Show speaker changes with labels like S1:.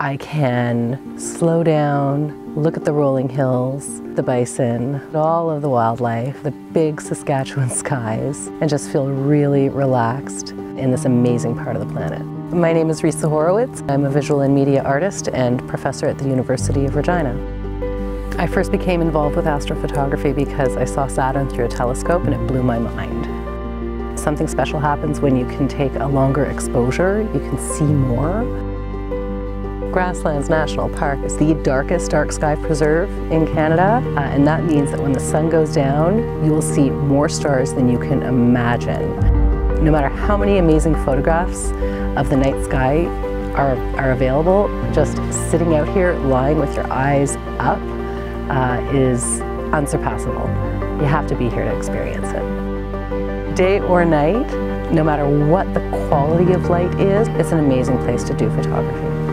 S1: I can slow down, look at the rolling hills, the bison, all of the wildlife, the big Saskatchewan skies, and just feel really relaxed in this amazing part of the planet. My name is Risa Horowitz. I'm a visual and media artist and professor at the University of Regina. I first became involved with astrophotography because I saw Saturn through a telescope and it blew my mind. Something special happens when you can take a longer exposure, you can see more. Grasslands National Park is the darkest dark sky preserve in Canada, uh, and that means that when the sun goes down, you will see more stars than you can imagine. No matter how many amazing photographs of the night sky are, are available, just sitting out here, lying with your eyes up, uh, is unsurpassable. You have to be here to experience it. Day or night, no matter what the quality of light is, it's an amazing place to do photography.